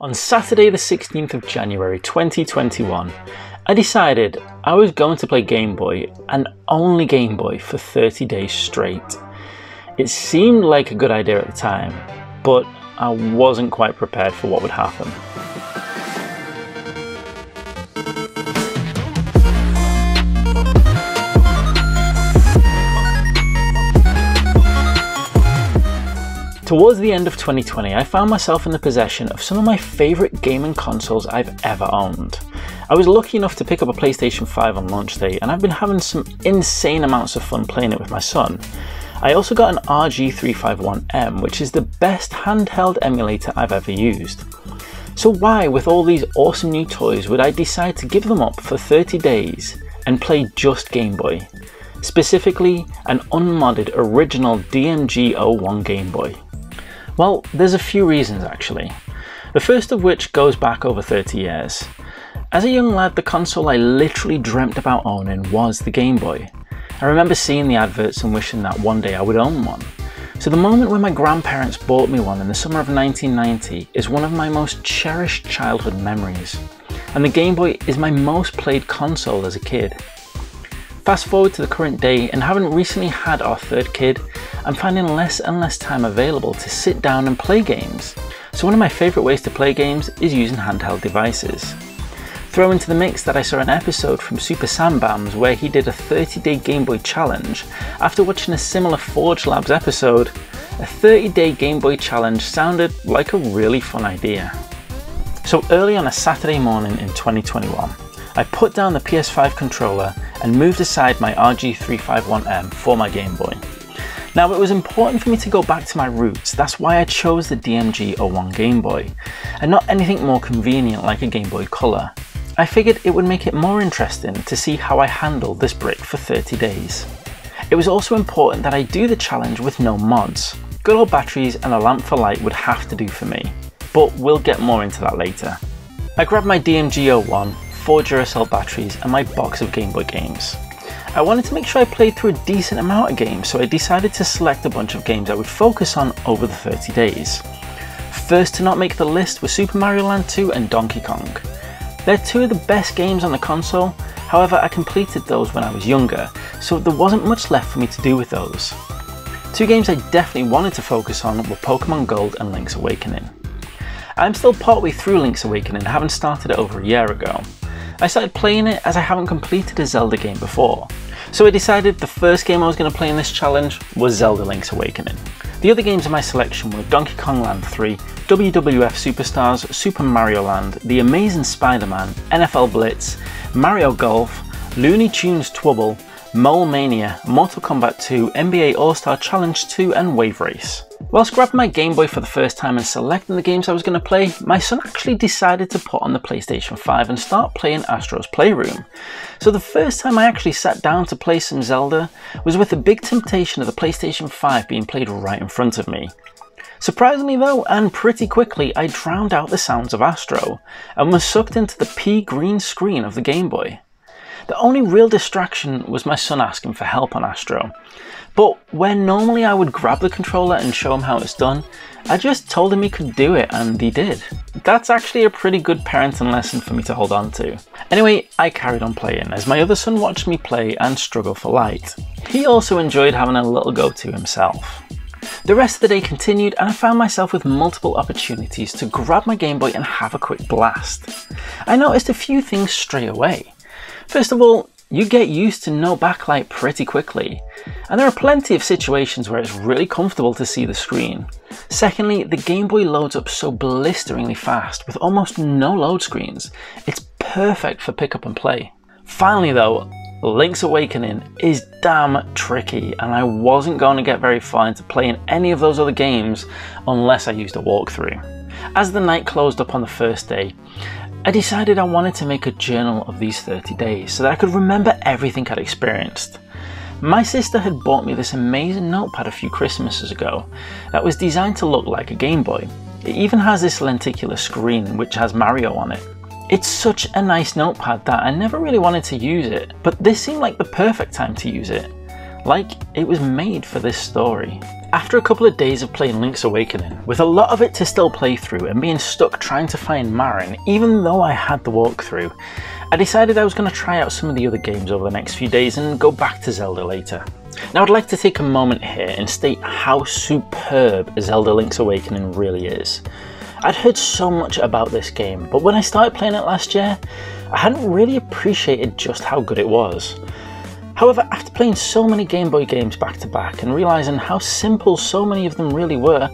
On Saturday the 16th of January 2021, I decided I was going to play Game Boy and only Game Boy for 30 days straight. It seemed like a good idea at the time, but I wasn't quite prepared for what would happen. Towards the end of 2020, I found myself in the possession of some of my favourite gaming consoles I've ever owned. I was lucky enough to pick up a PlayStation 5 on launch day, and I've been having some insane amounts of fun playing it with my son. I also got an RG351M, which is the best handheld emulator I've ever used. So why, with all these awesome new toys, would I decide to give them up for 30 days and play just Game Boy? Specifically, an unmodded original DMG01 Game Boy. Well, there's a few reasons actually. The first of which goes back over 30 years. As a young lad, the console I literally dreamt about owning was the Game Boy. I remember seeing the adverts and wishing that one day I would own one. So the moment when my grandparents bought me one in the summer of 1990 is one of my most cherished childhood memories. And the Game Boy is my most played console as a kid. Fast forward to the current day and having recently had our third kid, I'm finding less and less time available to sit down and play games. So one of my favourite ways to play games is using handheld devices. Throw into the mix that I saw an episode from Super Sambams where he did a 30 day Game Boy challenge. After watching a similar Forge Labs episode, a 30 day Game Boy challenge sounded like a really fun idea. So early on a Saturday morning in 2021, I put down the PS5 controller and moved aside my RG351M for my Game Boy. Now it was important for me to go back to my roots, that's why I chose the DMG01 Game Boy, and not anything more convenient like a Game Boy Color. I figured it would make it more interesting to see how I handled this brick for 30 days. It was also important that I do the challenge with no mods. Good old batteries and a lamp for light would have to do for me, but we'll get more into that later. I grabbed my DMG01, 4 Duracell batteries and my box of Game Boy games. I wanted to make sure I played through a decent amount of games, so I decided to select a bunch of games I would focus on over the 30 days. First to not make the list were Super Mario Land 2 and Donkey Kong. They're two of the best games on the console, however I completed those when I was younger, so there wasn't much left for me to do with those. Two games I definitely wanted to focus on were Pokemon Gold and Link's Awakening. I'm still partway through Link's Awakening, having started it over a year ago, I started playing it as I haven't completed a Zelda game before. So I decided the first game I was going to play in this challenge was Zelda Link's Awakening. The other games in my selection were Donkey Kong Land 3, WWF Superstars, Super Mario Land, The Amazing Spider-Man, NFL Blitz, Mario Golf, Looney Tunes Twubble, Mole Mania, Mortal Kombat 2, NBA All-Star Challenge 2 and Wave Race. Whilst grabbing my Game Boy for the first time and selecting the games I was going to play, my son actually decided to put on the PlayStation 5 and start playing Astro's Playroom. So the first time I actually sat down to play some Zelda was with the big temptation of the PlayStation 5 being played right in front of me. Surprisingly though, and pretty quickly, I drowned out the sounds of Astro, and was sucked into the pea green screen of the Game Boy. The only real distraction was my son asking for help on Astro. But where normally I would grab the controller and show him how it's done, I just told him he could do it and he did. That's actually a pretty good parenting lesson for me to hold on to. Anyway, I carried on playing as my other son watched me play and struggle for light. He also enjoyed having a little go to himself. The rest of the day continued and I found myself with multiple opportunities to grab my Game Boy and have a quick blast. I noticed a few things straight away. First of all, you get used to no backlight pretty quickly, and there are plenty of situations where it's really comfortable to see the screen. Secondly, the Game Boy loads up so blisteringly fast with almost no load screens, it's perfect for pick up and play. Finally though, Link's Awakening is damn tricky and I wasn't going to get very far into playing any of those other games unless I used a walkthrough. As the night closed up on the first day, I decided I wanted to make a journal of these 30 days so that I could remember everything I'd experienced. My sister had bought me this amazing notepad a few Christmases ago that was designed to look like a Game Boy. It even has this lenticular screen which has Mario on it. It's such a nice notepad that I never really wanted to use it, but this seemed like the perfect time to use it. Like it was made for this story. After a couple of days of playing Link's Awakening, with a lot of it to still play through and being stuck trying to find Marin, even though I had the walkthrough, I decided I was going to try out some of the other games over the next few days and go back to Zelda later. Now I'd like to take a moment here and state how superb Zelda Link's Awakening really is. I'd heard so much about this game, but when I started playing it last year, I hadn't really appreciated just how good it was. However, after playing so many Game Boy games back to back and realising how simple so many of them really were,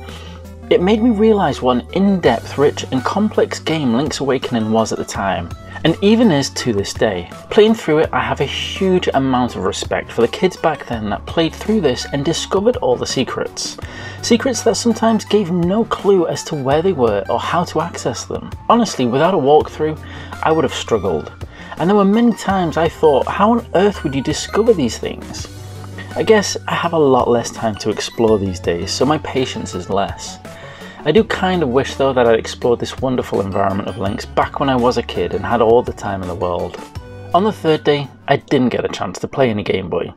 it made me realise what an in-depth, rich and complex game Link's Awakening was at the time, and even is to this day. Playing through it, I have a huge amount of respect for the kids back then that played through this and discovered all the secrets. Secrets that sometimes gave no clue as to where they were or how to access them. Honestly, without a walkthrough, I would have struggled. And there were many times I thought, how on earth would you discover these things? I guess I have a lot less time to explore these days, so my patience is less. I do kind of wish though that I'd explored this wonderful environment of Links back when I was a kid and had all the time in the world. On the third day, I didn't get a chance to play any Game Boy,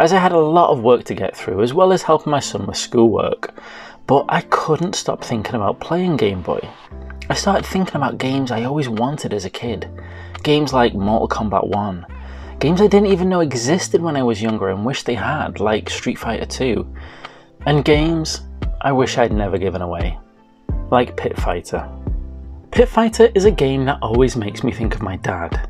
as I had a lot of work to get through as well as helping my son with schoolwork, but I couldn't stop thinking about playing Game Boy. I started thinking about games I always wanted as a kid, Games like Mortal Kombat 1. Games I didn't even know existed when I was younger and wish they had, like Street Fighter 2. And games I wish I'd never given away, like Pit Fighter. Pit Fighter is a game that always makes me think of my dad.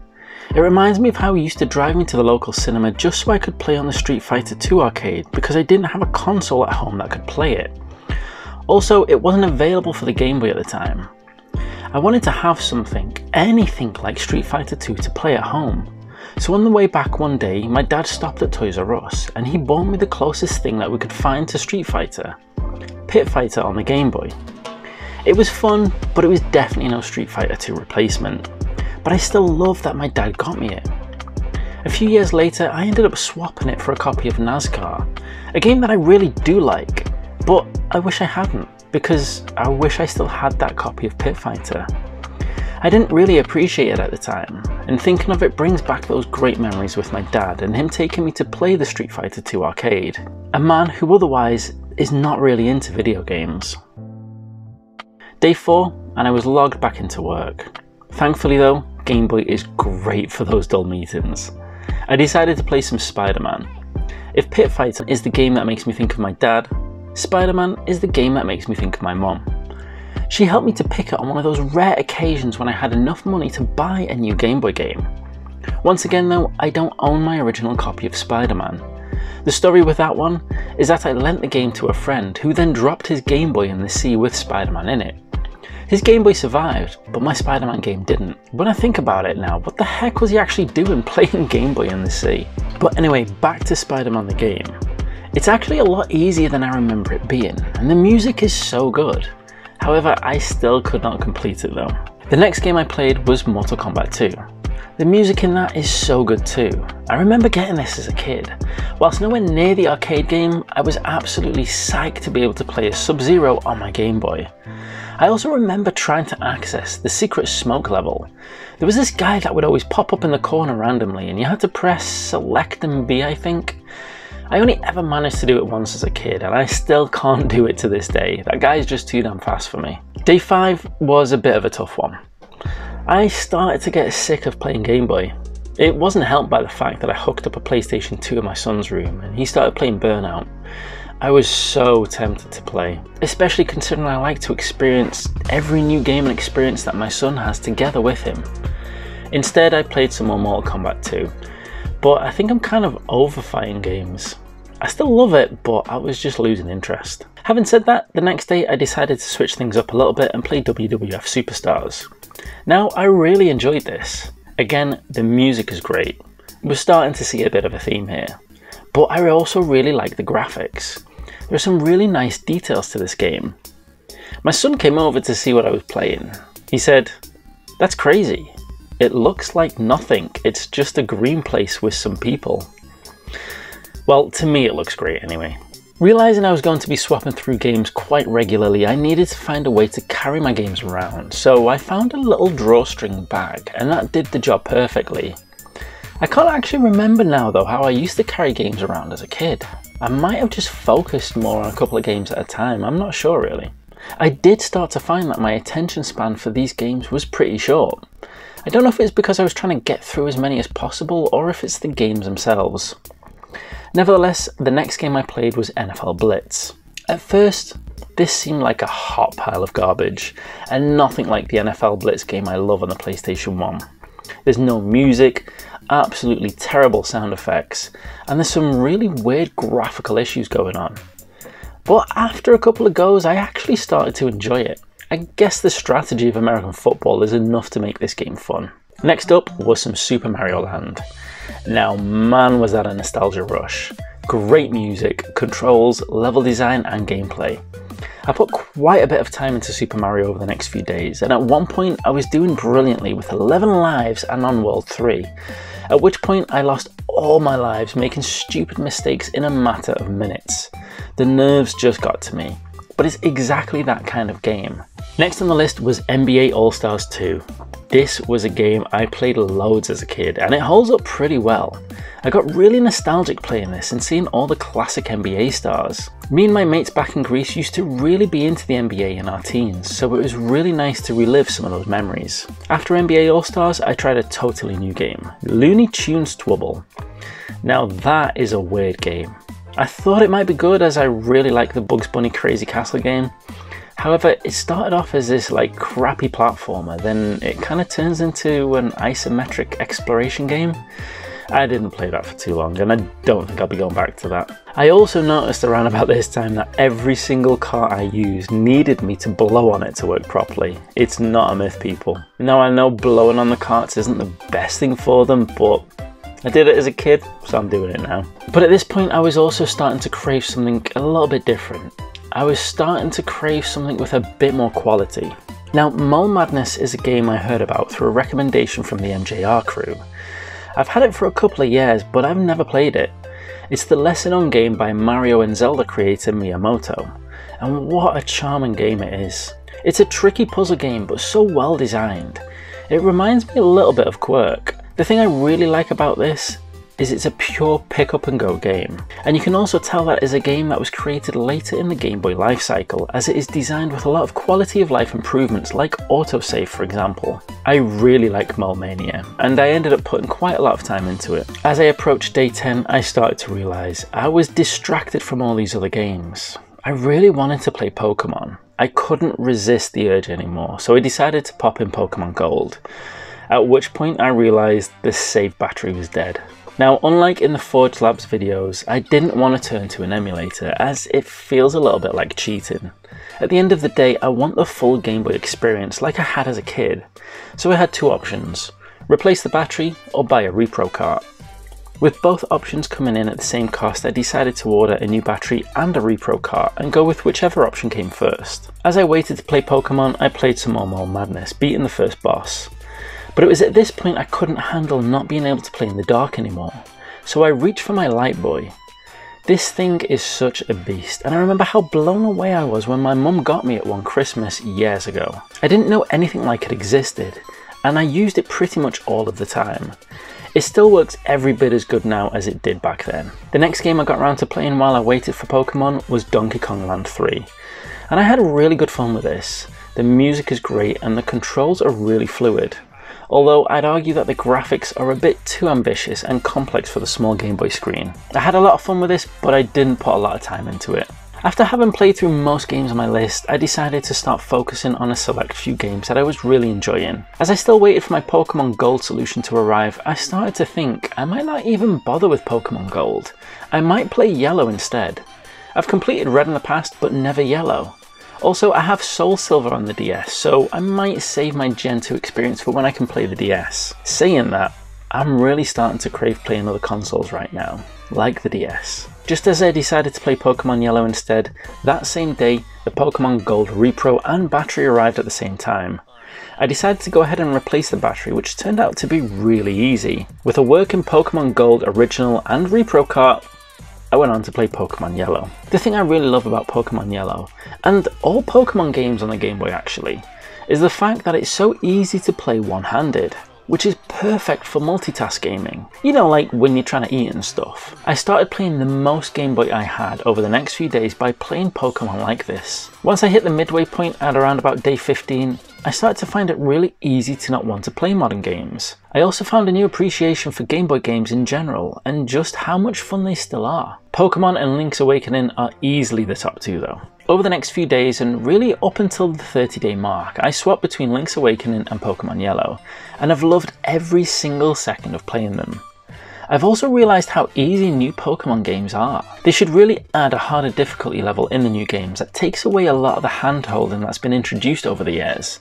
It reminds me of how he used to drive me to the local cinema just so I could play on the Street Fighter 2 arcade because I didn't have a console at home that could play it. Also, it wasn't available for the Game Boy at the time, I wanted to have something, anything like Street Fighter 2 to play at home. So on the way back one day, my dad stopped at Toys R Us and he bought me the closest thing that we could find to Street Fighter, Pit Fighter on the Game Boy. It was fun, but it was definitely no Street Fighter 2 replacement. But I still love that my dad got me it. A few years later, I ended up swapping it for a copy of NASCAR, a game that I really do like, but I wish I hadn't because I wish I still had that copy of Pit Fighter. I didn't really appreciate it at the time, and thinking of it brings back those great memories with my dad and him taking me to play the Street Fighter 2 arcade, a man who otherwise is not really into video games. Day 4, and I was logged back into work. Thankfully though, Game Boy is great for those dull meetings. I decided to play some Spider-Man. If Pit Fighter is the game that makes me think of my dad, Spider-Man is the game that makes me think of my mom. She helped me to pick it on one of those rare occasions when I had enough money to buy a new Game Boy game. Once again though, I don't own my original copy of Spider-Man. The story with that one is that I lent the game to a friend who then dropped his Game Boy in the sea with Spider-Man in it. His Game Boy survived, but my Spider-Man game didn't. When I think about it now, what the heck was he actually doing playing Game Boy in the sea? But anyway, back to Spider-Man the game. It's actually a lot easier than I remember it being, and the music is so good. However, I still could not complete it though. The next game I played was Mortal Kombat 2. The music in that is so good too. I remember getting this as a kid. Whilst nowhere near the arcade game, I was absolutely psyched to be able to play as Sub-Zero on my Game Boy. I also remember trying to access the secret smoke level. There was this guy that would always pop up in the corner randomly and you had to press select and B I think. I only ever managed to do it once as a kid, and I still can't do it to this day. That guy is just too damn fast for me. Day 5 was a bit of a tough one. I started to get sick of playing Game Boy. It wasn't helped by the fact that I hooked up a PlayStation 2 in my son's room and he started playing Burnout. I was so tempted to play, especially considering I like to experience every new game and experience that my son has together with him. Instead, I played some more Mortal Kombat 2, but I think I'm kind of over fighting games. I still love it, but I was just losing interest. Having said that, the next day I decided to switch things up a little bit and play WWF Superstars. Now, I really enjoyed this. Again, the music is great. We're starting to see a bit of a theme here. But I also really like the graphics. There are some really nice details to this game. My son came over to see what I was playing. He said, that's crazy. It looks like nothing, it's just a green place with some people. Well, to me it looks great anyway. Realising I was going to be swapping through games quite regularly, I needed to find a way to carry my games around, so I found a little drawstring bag, and that did the job perfectly. I can't actually remember now though how I used to carry games around as a kid. I might have just focused more on a couple of games at a time, I'm not sure really. I did start to find that my attention span for these games was pretty short. I don't know if it's because I was trying to get through as many as possible or if it's the games themselves. Nevertheless, the next game I played was NFL Blitz. At first, this seemed like a hot pile of garbage, and nothing like the NFL Blitz game I love on the PlayStation 1. There's no music, absolutely terrible sound effects, and there's some really weird graphical issues going on. But after a couple of goes, I actually started to enjoy it. I guess the strategy of American football is enough to make this game fun. Next up was some Super Mario Land. Now man was that a nostalgia rush. Great music, controls, level design and gameplay. I put quite a bit of time into Super Mario over the next few days, and at one point I was doing brilliantly with 11 lives and on World 3, at which point I lost all my lives making stupid mistakes in a matter of minutes. The nerves just got to me, but it's exactly that kind of game. Next on the list was NBA All-Stars 2. This was a game I played loads as a kid and it holds up pretty well. I got really nostalgic playing this and seeing all the classic NBA stars. Me and my mates back in Greece used to really be into the NBA in our teens, so it was really nice to relive some of those memories. After NBA All-Stars, I tried a totally new game, Looney Tunes Twubble. Now that is a weird game. I thought it might be good as I really like the Bugs Bunny Crazy Castle game, However, it started off as this like crappy platformer, then it kind of turns into an isometric exploration game. I didn't play that for too long and I don't think I'll be going back to that. I also noticed around about this time that every single cart I used needed me to blow on it to work properly. It's not a myth people. Now I know blowing on the carts isn't the best thing for them but I did it as a kid so I'm doing it now. But at this point I was also starting to crave something a little bit different. I was starting to crave something with a bit more quality. Now, Mole Mania is a game I heard about through a recommendation from the MJR crew. I've had it for a couple of years, but I've never played it. It's the lesser known game by Mario and Zelda creator Miyamoto, and what a charming game it is. It's a tricky puzzle game, but so well designed. It reminds me a little bit of Kwirk. The thing I really like about this is it's a pure pick up and go game. And you can also tell that is a game that was created later in the Game Boy life cycle as it is designed with a lot of quality of life improvements like autosave for example. I really like Mole Mania and I ended up putting quite a lot of time into it. As I approached day 10 I started to realise I was distracted from all these other games. I really wanted to play Pokemon. I couldn't resist the urge anymore so I decided to pop in Pokemon Gold. At which point I realised the save battery was dead. Now, unlike in the Forge Labs videos, I didn't want to turn to an emulator as it feels a little bit like cheating. At the end of the day, I want the full Game Boy experience like I had as a kid. So I had two options, replace the battery or buy a repro cart. With both options coming in at the same cost, I decided to order a new battery and a repro cart and go with whichever option came first. As I waited to play Pokemon, I played some more Mole Mania, beating the first boss. But it was at this point I couldn't handle not being able to play in the dark anymore, so I reached for my Light Boy. This thing is such a beast, and I remember how blown away I was when my mum got me it one Christmas years ago. I didn't know anything like it existed, and I used it pretty much all of the time. It still works every bit as good now as it did back then. The next game I got around to playing while I waited for Pokemon was Donkey Kong Land 3, and I had really good fun with this. The music is great and the controls are really fluid although I'd argue that the graphics are a bit too ambitious and complex for the small Game Boy screen. I had a lot of fun with this, but I didn't put a lot of time into it. After having played through most games on my list, I decided to start focusing on a select few games that I was really enjoying. As I still waited for my Pokemon Gold solution to arrive, I started to think I might not even bother with Pokemon Gold. I might play Yellow instead. I've completed Red in the past, but never Yellow. Also, I have Soul Silver on the DS, so I might save my Gen 2 experience for when I can play the DS. Saying that, I'm really starting to crave playing other consoles right now, like the DS. Just as I decided to play Pokemon Yellow instead, that same day, the Pokemon Gold Repro and battery arrived at the same time. I decided to go ahead and replace the battery, which turned out to be really easy. With a working Pokemon Gold Original and Repro cart, I went on to play Pokemon Yellow. The thing I really love about Pokemon Yellow, and all Pokemon games on the Game Boy actually, is the fact that it's so easy to play one-handed. which is perfect for multitask gaming. You know, like when you're trying to eat and stuff. I started playing the most Game Boy I had over the next few days by playing Pokemon like this. Once I hit the midway point at around about day 15, I started to find it really easy to not want to play modern games. I also found a new appreciation for Game Boy games in general, and just how much fun they still are. Pokemon and Link's Awakening are easily the top two though. Over the next few days and really up until the 30 day mark, I swapped between Link's Awakening and Pokemon Yellow, and I've loved every single second of playing them. I've also realised how easy new Pokemon games are. They should really add a harder difficulty level in the new games that takes away a lot of the handholding that's been introduced over the years,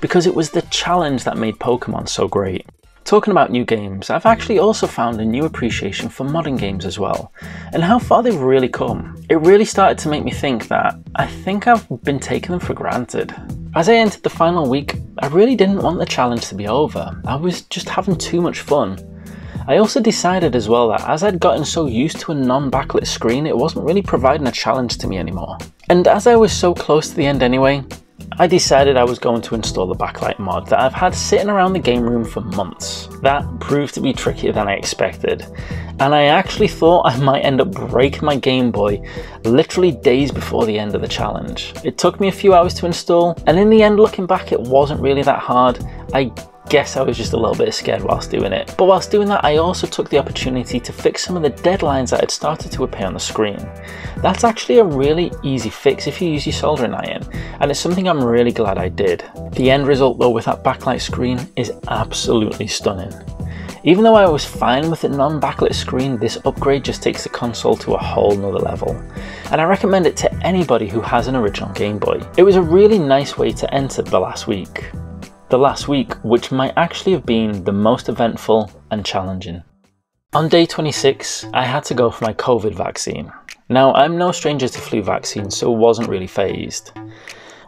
because it was the challenge that made Pokemon so great. Talking about new games, I've actually also found a new appreciation for modern games as well, and how far they've really come. It really started to make me think that I think I've been taking them for granted. As I entered the final week, I really didn't want the challenge to be over. I was just having too much fun. I also decided as well that as I'd gotten so used to a non-backlit screen, it wasn't really providing a challenge to me anymore. And as I was so close to the end anyway, I decided I was going to install the backlight mod that I've had sitting around the game room for months. That proved to be trickier than I expected, and I actually thought I might end up breaking my Game Boy literally days before the end of the challenge. It took me a few hours to install, and in the end looking back it wasn't really that hard. I guess I was just a little bit scared whilst doing it. But whilst doing that, I also took the opportunity to fix some of the deadlines that had started to appear on the screen. That's actually a really easy fix if you use your soldering iron, and it's something I'm really glad I did. The end result though with that backlight screen is absolutely stunning. Even though I was fine with a non-backlit screen, this upgrade just takes the console to a whole nother level, and I recommend it to anybody who has an original Game Boy. It was a really nice way to enter the last week the last week, which might actually have been the most eventful and challenging. On day 26, I had to go for my COVID vaccine. Now, I'm no stranger to flu vaccines, so wasn't really phased.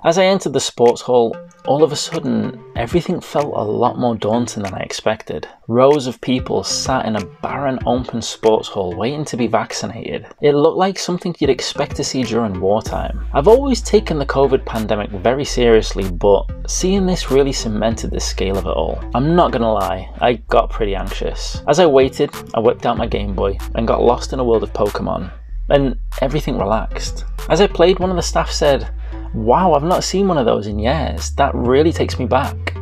As I entered the sports hall, all of a sudden, everything felt a lot more daunting than I expected. Rows of people sat in a barren open sports hall waiting to be vaccinated. It looked like something you'd expect to see during wartime. I've always taken the COVID pandemic very seriously, but seeing this really cemented the scale of it all. I'm not gonna lie, I got pretty anxious. As I waited, I whipped out my Game Boy and got lost in a world of Pokemon. And everything relaxed. As I played, one of the staff said, Wow, I've not seen one of those in years. That really takes me back.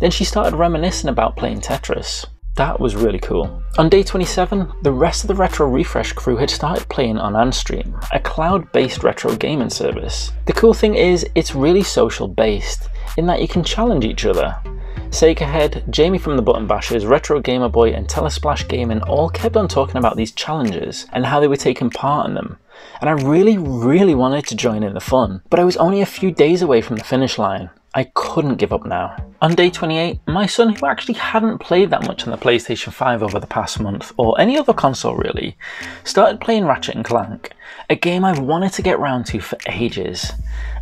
Then she started reminiscing about playing Tetris. That was really cool. On day 27, the rest of the Retro Refresh crew had started playing on Antstream, a cloud-based retro gaming service. The cool thing is, it's really social based, in that you can challenge each other. Sega Head, Jamie from the Button Bashers, Retro Gamer Boy and Telesplash Gaming all kept on talking about these challenges and how they were taking part in them and I really, really wanted to join in the fun, but I was only a few days away from the finish line. I couldn't give up now. On day 28, my son, who actually hadn't played that much on the PlayStation 5 over the past month, or any other console really, started playing Ratchet & Clank, a game I've wanted to get round to for ages,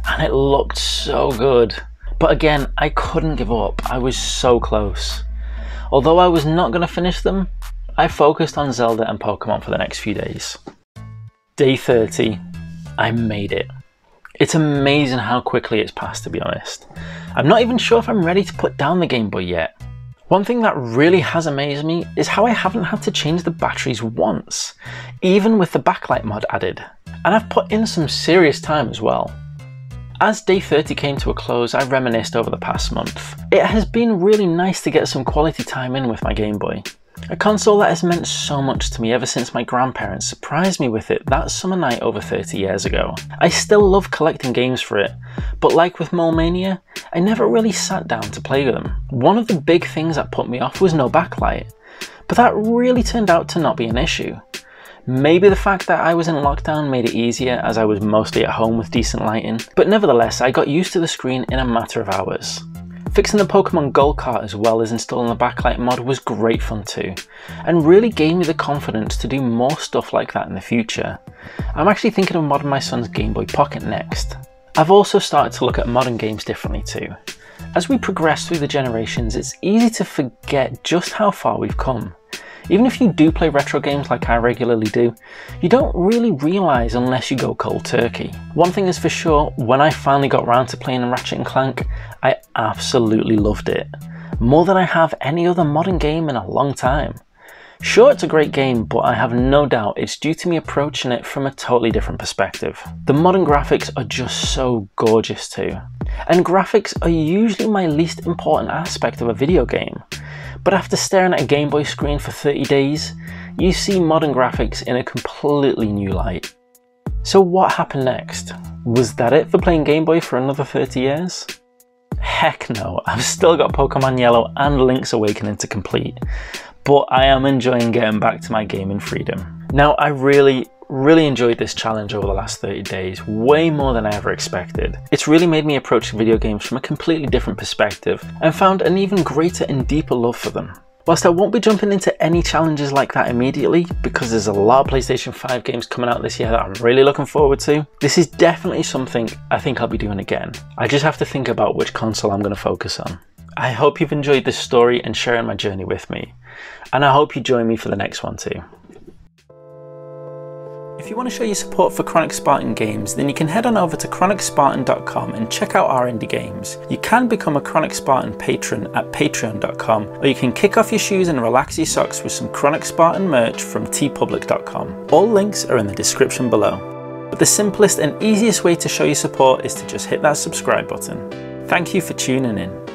and it looked so good. But again, I couldn't give up, I was so close. Although I was not going to finish them, I focused on Zelda and Pokemon for the next few days. Day 30, I made it. It's amazing how quickly it's passed to be honest. I'm not even sure if I'm ready to put down the Game Boy yet. One thing that really has amazed me is how I haven't had to change the batteries once, even with the backlight mod added. And I've put in some serious time as well. As day 30 came to a close, I reminisced over the past month. It has been really nice to get some quality time in with my Game Boy. A console that has meant so much to me ever since my grandparents surprised me with it that summer night over 30 years ago. I still love collecting games for it, but like with Mole Mania, I never really sat down to play with them. One of the big things that put me off was no backlight, but that really turned out to not be an issue. Maybe the fact that I was in lockdown made it easier as I was mostly at home with decent lighting, but nevertheless I got used to the screen in a matter of hours. Fixing the Pokemon Gold cart as well as installing the backlight mod was great fun too, and really gave me the confidence to do more stuff like that in the future. I'm actually thinking of modding my son's Game Boy Pocket next. I've also started to look at modern games differently too. As we progress through the generations, it's easy to forget just how far we've come. Even if you do play retro games like I regularly do, you don't really realise unless you go cold turkey. One thing is for sure, when I finally got around to playing Ratchet & Clank, I absolutely loved it. more than I have any other modern game in a long time. Sure, it's a great game, but I have no doubt it's due to me approaching it from a totally different perspective. The modern graphics are just so gorgeous too. And graphics are usually my least important aspect of a video game. But after staring at a Game Boy screen for 30 days, you see modern graphics in a completely new light. So what happened next? Was that it for playing Game Boy for another 30 years? Heck no, I've still got Pokemon Yellow and Link's Awakening to complete but I am enjoying getting back to my gaming freedom. Now, I really, really enjoyed this challenge over the last 30 days, way more than I ever expected. It's really made me approach video games from a completely different perspective and found an even greater and deeper love for them. Whilst I won't be jumping into any challenges like that immediately, because there's a lot of PlayStation 5 games coming out this year that I'm really looking forward to, this is definitely something I think I'll be doing again. I just have to think about which console I'm going to focus on. I hope you've enjoyed this story and sharing my journey with me, and I hope you join me for the next one too. If you want to show your support for Chronik Spartan games, then you can head on over to chronikspartan.com and check out our indie games. You can become a Chronik Spartan patron at patreon.com, or you can kick off your shoes and relax your socks with some Chronik Spartan merch from teepublic.com. All links are in the description below. But the simplest and easiest way to show your support is to just hit that subscribe button. Thank you for tuning in.